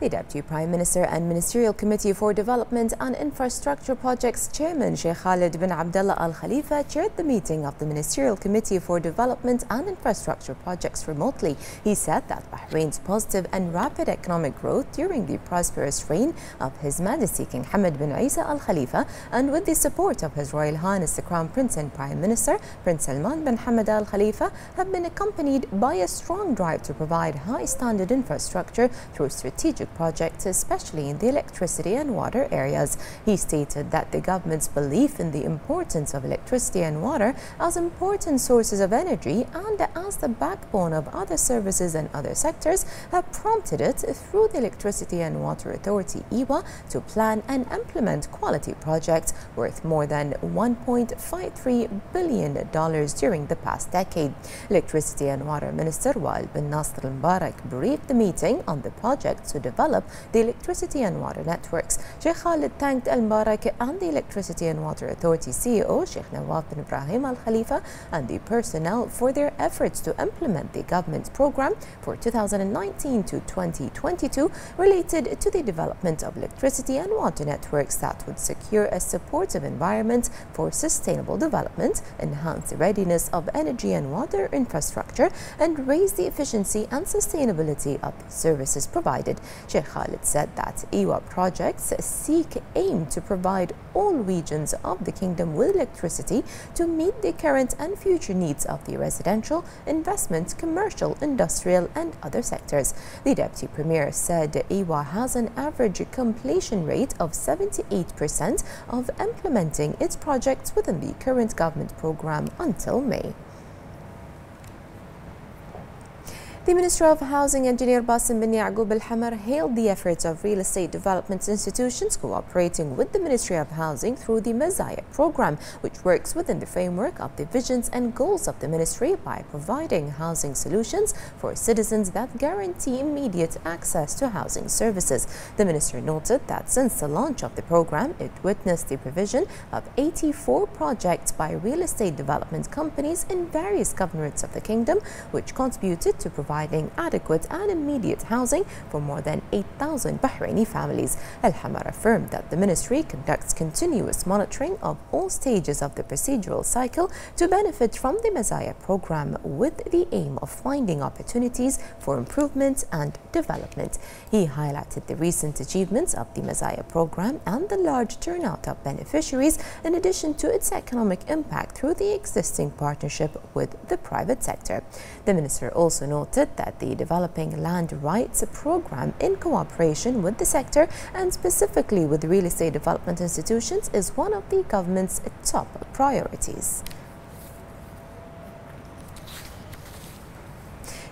The Deputy Prime Minister and Ministerial Committee for Development and Infrastructure Projects Chairman Sheikh Khalid bin Abdullah Al Khalifa chaired the meeting of the Ministerial Committee for Development and Infrastructure Projects remotely. He said that Bahrain's positive and rapid economic growth during the prosperous reign of His Majesty King Hamad bin Isa Al Khalifa and with the support of His Royal Highness the Crown Prince and Prime Minister Prince Salman bin Hamad Al Khalifa have been accompanied by a strong drive to provide high standard infrastructure through strategic projects, especially in the electricity and water areas. He stated that the government's belief in the importance of electricity and water as important sources of energy and as the backbone of other services and other sectors have prompted it through the Electricity and Water Authority EWA to plan and implement quality projects worth more than $1.53 billion during the past decade. Electricity and Water Minister Wael bin Nasser al-Mubarak briefed the meeting on the project to develop develop the electricity and water networks. Sheikh Khalid thanked Al Mubarak and the Electricity and Water Authority CEO, Sheikh Nawaf bin Ibrahim Al Khalifa, and the personnel for their efforts to implement the government's program for 2019 to 2022 related to the development of electricity and water networks that would secure a supportive environment for sustainable development, enhance the readiness of energy and water infrastructure, and raise the efficiency and sustainability of services provided. Sheikh Khalid said that EWA projects seek aim to provide all regions of the kingdom with electricity to meet the current and future needs of the residential, investment, commercial, industrial and other sectors. The Deputy Premier said EWA has an average completion rate of 78% of implementing its projects within the current government program until May. The Minister of Housing Engineer Basim bin Yaqub Al Hamar hailed the efforts of real estate development institutions cooperating with the Ministry of Housing through the Mazaya program, which works within the framework of the visions and goals of the ministry by providing housing solutions for citizens that guarantee immediate access to housing services. The minister noted that since the launch of the program, it witnessed the provision of 84 projects by real estate development companies in various governorates of the kingdom, which contributed to provide providing adequate and immediate housing for more than 8,000 Bahraini families. Al Hamar affirmed that the ministry conducts continuous monitoring of all stages of the procedural cycle to benefit from the Mazaya program with the aim of finding opportunities for improvement and development. He highlighted the recent achievements of the Mazaya program and the large turnout of beneficiaries in addition to its economic impact through the existing partnership with the private sector. The minister also noted that the Developing Land Rights program in cooperation with the sector and specifically with real estate development institutions is one of the government's top priorities.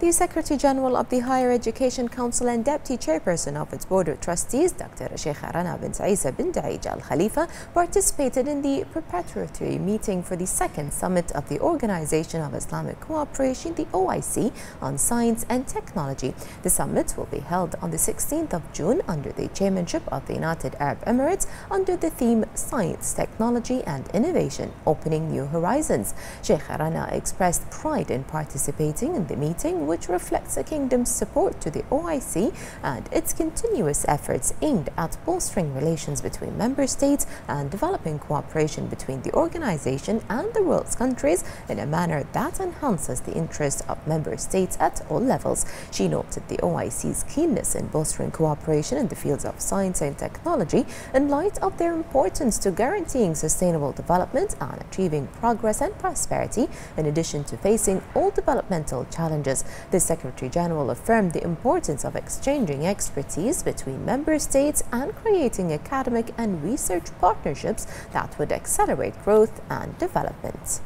The Secretary General of the Higher Education Council and Deputy Chairperson of its Board of Trustees, Dr. Sheikh Rana bin Isa bin Daij Al Khalifa, participated in the preparatory meeting for the second summit of the Organization of Islamic Cooperation, the OIC, on science and technology. The summit will be held on the 16th of June under the chairmanship of the United Arab Emirates under the theme Science, Technology and Innovation, Opening New Horizons. Sheikh Rana expressed pride in participating in the meeting which reflects the kingdom's support to the OIC and its continuous efforts aimed at bolstering relations between member states and developing cooperation between the organization and the world's countries in a manner that enhances the interests of member states at all levels. She noted the OIC's keenness in bolstering cooperation in the fields of science and technology in light of their importance to guaranteeing sustainable development and achieving progress and prosperity, in addition to facing all developmental challenges. The Secretary General affirmed the importance of exchanging expertise between member states and creating academic and research partnerships that would accelerate growth and development.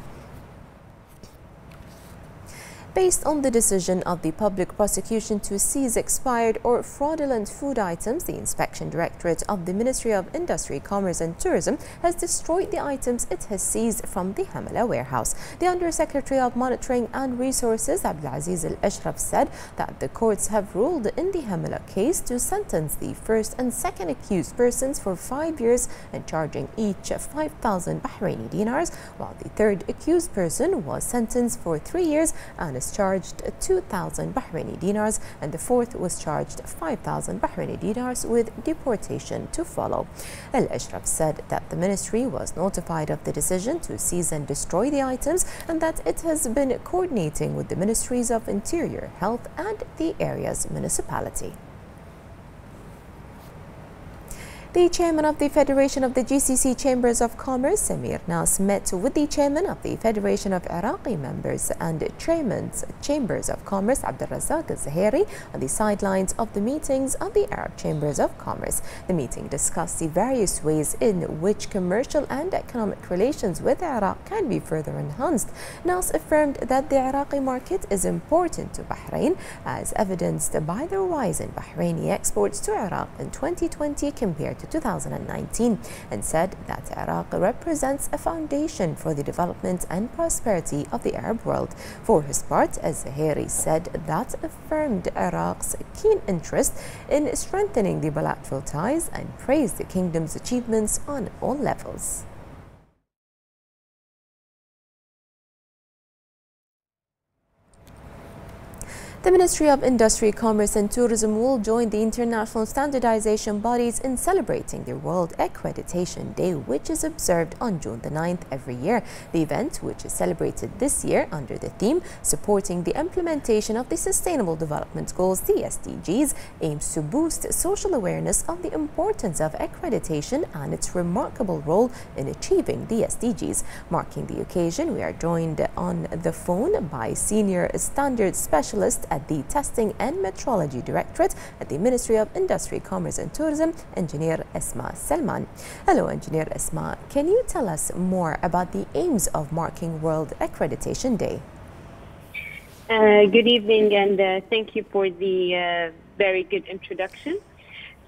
Based on the decision of the public prosecution to seize expired or fraudulent food items, the Inspection Directorate of the Ministry of Industry, Commerce and Tourism has destroyed the items it has seized from the Hamala warehouse. The Undersecretary of Monitoring and Resources, Abdulaziz Al-Ashraf, said that the courts have ruled in the Hamala case to sentence the first and second accused persons for five years and charging each 5,000 Bahraini dinars, while the third accused person was sentenced for three years and was charged 2,000 Bahraini dinars and the fourth was charged 5,000 Bahraini dinars with deportation to follow. Al Ashraf said that the ministry was notified of the decision to seize and destroy the items and that it has been coordinating with the Ministries of Interior, Health and the area's municipality. The chairman of the Federation of the GCC Chambers of Commerce, Samir Nass, met with the chairman of the Federation of Iraqi Members and Chairman's Chambers of Commerce, Abdul Razak Zahiri, on the sidelines of the meetings of the Arab Chambers of Commerce. The meeting discussed the various ways in which commercial and economic relations with Iraq can be further enhanced. Nass affirmed that the Iraqi market is important to Bahrain, as evidenced by the rise in Bahraini exports to Iraq in 2020 compared to 2019 and said that Iraq represents a foundation for the development and prosperity of the Arab world. For his part, Az-Zahiri said that affirmed Iraq's keen interest in strengthening the bilateral ties and praised the kingdom's achievements on all levels. The Ministry of Industry, Commerce and Tourism will join the international standardization bodies in celebrating the World Accreditation Day, which is observed on June the 9th every year. The event, which is celebrated this year under the theme Supporting the Implementation of the Sustainable Development Goals, the SDGs, aims to boost social awareness of the importance of accreditation and its remarkable role in achieving the SDGs. Marking the occasion, we are joined on the phone by Senior Standards Specialist at the Testing and Metrology Directorate at the Ministry of Industry, Commerce and Tourism, Engineer Esma Salman. Hello, Engineer Esma. Can you tell us more about the aims of marking World Accreditation Day? Uh, good evening, and uh, thank you for the uh, very good introduction.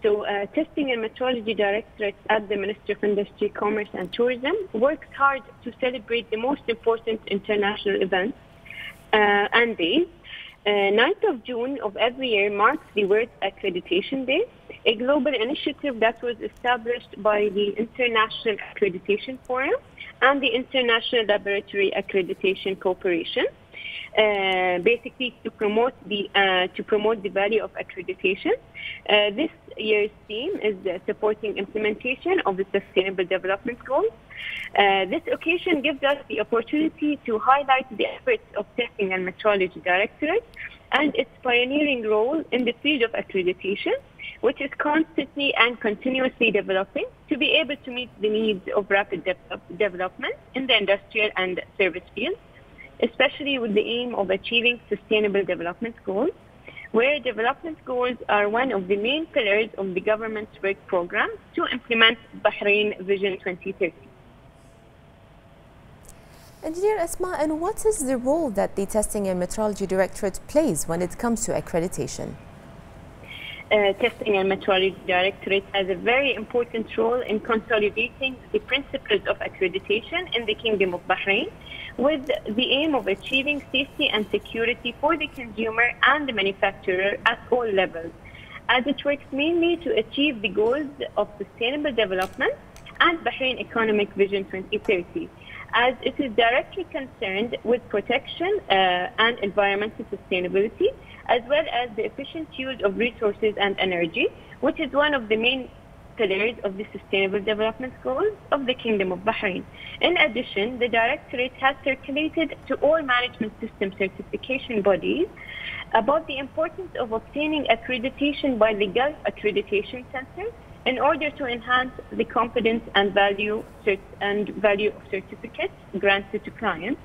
So, uh, Testing and Metrology Directorate at the Ministry of Industry, Commerce and Tourism works hard to celebrate the most important international events uh, and days 9th uh, of June of every year marks the World Accreditation Day, a global initiative that was established by the International Accreditation Forum and the International Laboratory Accreditation Cooperation. Uh, basically to promote the uh, to promote the value of accreditation. Uh, this year's theme is supporting implementation of the Sustainable Development Goals. This occasion gives us the opportunity to highlight the efforts of Testing and Metrology Directorate and its pioneering role in the field of accreditation, which is constantly and continuously developing to be able to meet the needs of rapid de development in the industrial and service fields especially with the aim of achieving sustainable development goals, where development goals are one of the main pillars of the government's work program to implement Bahrain Vision 2030. Engineer Esma, and what is the role that the Testing and Metrology Directorate plays when it comes to accreditation? Uh, testing and Metrology Directorate has a very important role in consolidating the principles of accreditation in the Kingdom of Bahrain with the aim of achieving safety and security for the consumer and the manufacturer at all levels, as it works mainly to achieve the goals of sustainable development and Bahrain Economic Vision 2030, as it is directly concerned with protection uh, and environmental sustainability, as well as the efficient use of resources and energy, which is one of the main pillars of the Sustainable Development Goals of the Kingdom of Bahrain. In addition, the Directorate has circulated to all management system certification bodies about the importance of obtaining accreditation by the Gulf Accreditation Center in order to enhance the competence and value and value of certificates granted to clients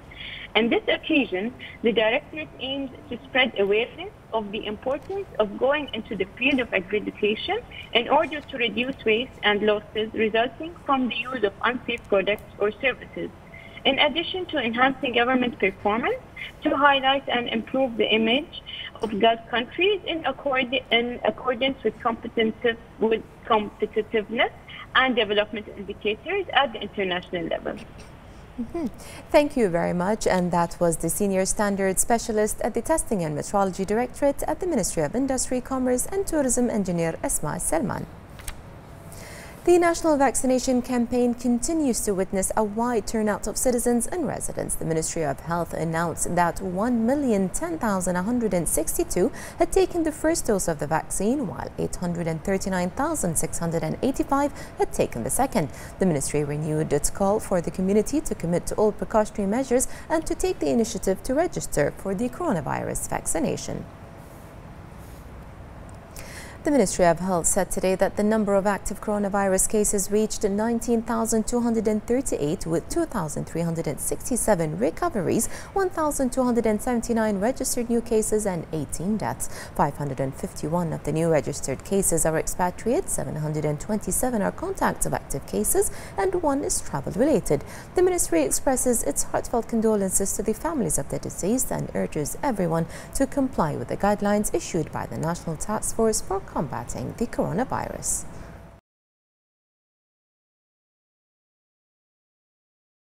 on this occasion, the Directorate aims to spread awareness of the importance of going into the field of accreditation in order to reduce waste and losses resulting from the use of unsafe products or services. In addition to enhancing government performance, to highlight and improve the image of Gulf countries in, accord, in accordance with, with competitiveness and development indicators at the international level. Mm -hmm. Thank you very much. And that was the Senior Standards Specialist at the Testing and Metrology Directorate at the Ministry of Industry, Commerce and Tourism Engineer Esma Selman. The national vaccination campaign continues to witness a wide turnout of citizens and residents. The Ministry of Health announced that 1,010,162 had taken the first dose of the vaccine, while 839,685 had taken the second. The ministry renewed its call for the community to commit to all precautionary measures and to take the initiative to register for the coronavirus vaccination. The Ministry of Health said today that the number of active coronavirus cases reached 19,238 with 2,367 recoveries, 1,279 registered new cases and 18 deaths. 551 of the new registered cases are expatriates, 727 are contacts of active cases and one is travel related. The ministry expresses its heartfelt condolences to the families of the deceased and urges everyone to comply with the guidelines issued by the National Task Force for combating the coronavirus.